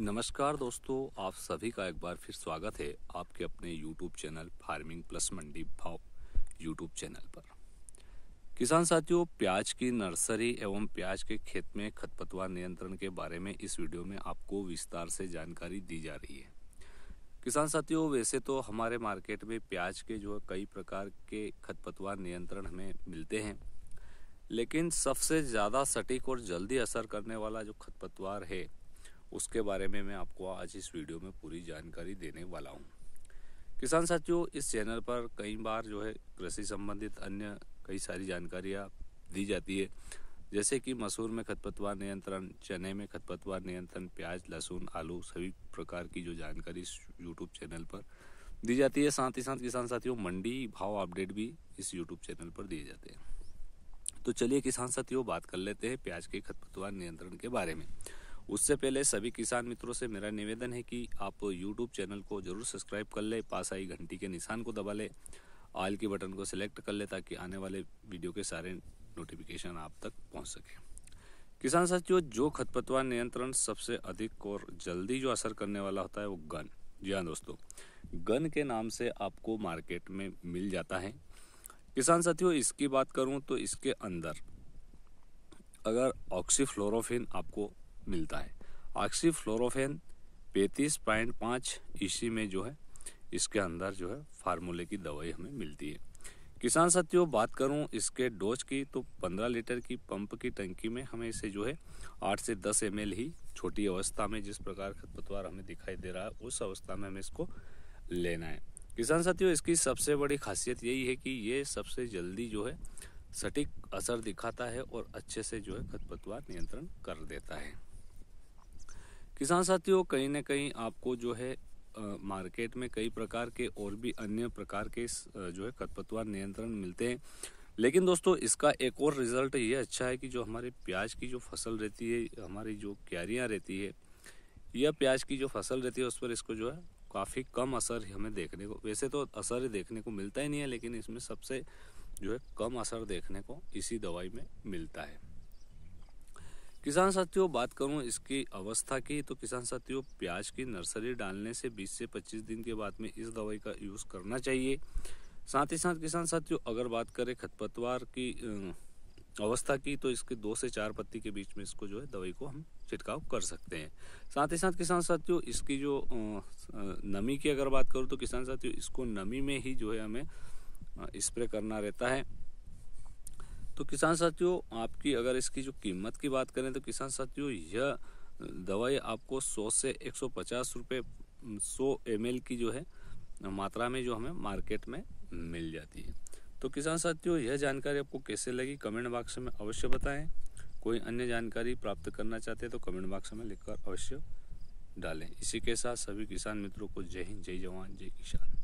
नमस्कार दोस्तों, आप सभी का एक बार फिर स्वागत है आपके अपने YouTube channel farming plus Mandi Bhav YouTube channel पर। किसान साथियों, प्याज की नर्सरी एवं प्याज के खेत में खतपतवार नियंत्रण के बारे में इस वीडियो में आपको विस्तार से जानकारी दी जा रही है। किसान साथियों, वैसे तो हमारे मार्केट में प्याज के जो कई प्रकार के खतपतवार नियंत्रण हमें मिलते हैं, लेकिन सबसे ज़्यादा सटीक और जल्दी असर करने वाला जो खतपतवार है उसके बारे में मैं आपको आज इस वीडियो में पूरी जानकारी देने वाला हूँ। किसान साथियों, इस चैनल पर कई बार जो है कृषि संबंधित अन्य कई सारी जानकारियाँ दी जाती है। जैसे कि मसूर में खतपतवार नियंत्रण, चने में खतपतवार नियंत्रण, प्याज, लहसुन, आलू, सभी प्रकार की जो जानकारी यूट्यूब चैनल पर दी जाती है। साथ ही साथ किसान साथियों, मंडी भाव अपडेट भी इस यूट्यूब चैनल पर दिए जाते हैं। तो चलिए किसान साथियों, बात कर लेते हैं प्याज के खतपतवार नियंत्रण के बारे में। उससे पहले सभी किसान मित्रों से मेरा निवेदन है कि आप यूट्यूब चैनल को ज़रूर सब्सक्राइब कर ले, पास आई घंटी के निशान को दबा ले ऑल के बटन को सिलेक्ट कर ले ताकि आने वाले वीडियो के सारे नोटिफिकेशन आप तक पहुँच सके। किसान साथियों, जो खतपतवार नियंत्रण सबसे अधिक और जल्दी जो असर करने वाला होता है वो गन। जी हाँ दोस्तों, गन के नाम से आपको मार्केट में मिल जाता है। किसान साथियों, इसकी बात करूँ तो इसके अंदर अगर ऑक्सीफ्लोरोफिन आपको मिलता है। ऑक्सी फ्लोरोफेन पैंतीस पॉइंट पाँच ईसी में जो है, इसके अंदर जो है फार्मूले की दवाई हमें मिलती है। किसान साथियों, बात करूँ इसके डोज की तो 15 लीटर की पंप की टंकी में हमें इसे जो है 8 से 10 एम ही छोटी अवस्था में जिस प्रकार खरपतवार हमें दिखाई दे रहा है, उस अवस्था में हमें इसको लेना है। किसान साथियों, इसकी सबसे बड़ी खासियत यही है कि ये सबसे जल्दी जो है सटीक असर दिखाता है और अच्छे से जो है खरपतवार नियंत्रण कर देता है। किसान साथियों, कहीं ना कहीं आपको जो है मार्केट में कई प्रकार के और भी अन्य प्रकार के जो है, खरपतवार नियंत्रण मिलते हैं। लेकिन दोस्तों, इसका एक और रिज़ल्ट ये अच्छा है कि जो हमारे प्याज की जो फ़सल रहती है, हमारी जो क्यारियाँ रहती है, या प्याज की जो फ़सल रहती है, उस पर इसको जो है, काफ़ी कम असर हमें देखने को, वैसे तो असर देखने को मिलता ही नहीं है, लेकिन इसमें सबसे जो है, कम असर देखने को इसी दवाई में मिलता है। किसान साथियों, बात करूँ इसकी अवस्था की तो किसान साथियों, प्याज की नर्सरी डालने से 20 से 25 दिन के बाद में इस दवाई का यूज़ करना चाहिए। साथ ही साथ किसान साथियों, अगर बात करें खतपतवार की अवस्था की तो इसके दो से चार पत्ती के बीच में इसको जो है दवाई को हम छिड़काव कर सकते हैं। साथ ही साथ किसान साथियों, इसकी जो नमी की अगर बात करूँ तो किसान साथियों, इसको नमी में ही जो है हमें स्प्रे करना रहता है। तो किसान साथियों, आपकी अगर इसकी जो कीमत की बात करें तो किसान साथियों, यह दवाई आपको 100 से 150 रुपए 100 एम की जो है, मात्रा में जो हमें मार्केट में मिल जाती है। तो किसान साथियों, यह जानकारी आपको कैसे लगी, कमेंट बॉक्स में अवश्य बताएँ। कोई अन्य जानकारी प्राप्त करना चाहते हैं तो कमेंट बॉक्स में लिखकर अवश्य डालें। इसी के साथ सभी किसान मित्रों को जय हिंद, जय जवान, जय किसान।